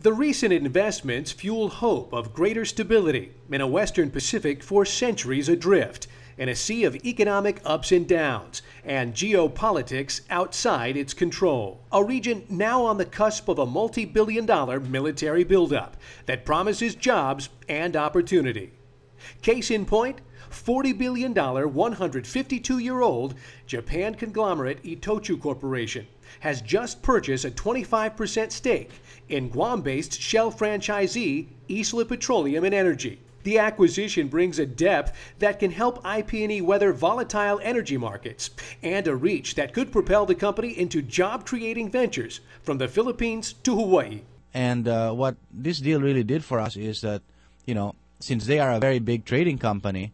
The recent investments fuel hope of greater stability in a Western Pacific for centuries adrift, in a sea of economic ups and downs, and geopolitics outside its control. A region now on the cusp of a multi billion dollar military buildup that promises jobs and opportunity. Case in point, $40 billion, 152 year old Japan conglomerate Itochu Corporation has just purchased a 25% stake in Guam based Shell franchisee Isla Petroleum and Energy. The acquisition brings a depth that can help IP&E weather volatile energy markets and a reach that could propel the company into job-creating ventures from the Philippines to Hawaii. And uh, what this deal really did for us is that, you know, since they are a very big trading company,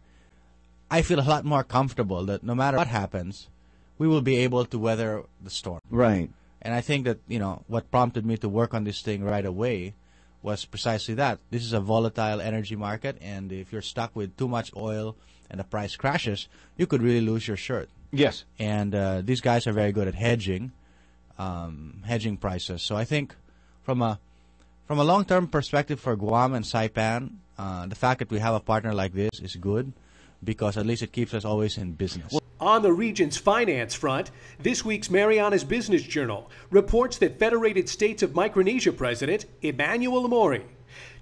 I feel a lot more comfortable that no matter what happens, we will be able to weather the storm. Right. And I think that, you know, what prompted me to work on this thing right away was precisely that. This is a volatile energy market, and if you're stuck with too much oil and the price crashes, you could really lose your shirt. Yes. And uh, these guys are very good at hedging, um, hedging prices. So I think from a from a long term perspective for Guam and Saipan, uh, the fact that we have a partner like this is good because at least it keeps us always in business. On the region's finance front, this week's Marianas Business Journal reports that Federated States of Micronesia President Emmanuel Mori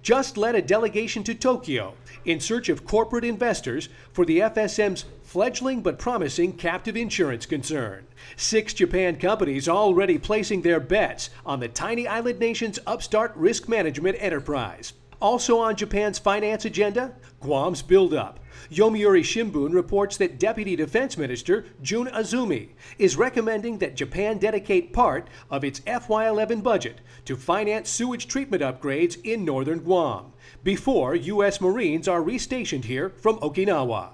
just led a delegation to Tokyo in search of corporate investors for the FSM's fledgling but promising captive insurance concern. Six Japan companies already placing their bets on the tiny island nation's upstart risk management enterprise. Also on Japan's finance agenda, Guam's buildup. Yomiuri Shimbun reports that Deputy Defense Minister Jun Azumi is recommending that Japan dedicate part of its FY11 budget to finance sewage treatment upgrades in northern Guam before U.S. Marines are restationed here from Okinawa.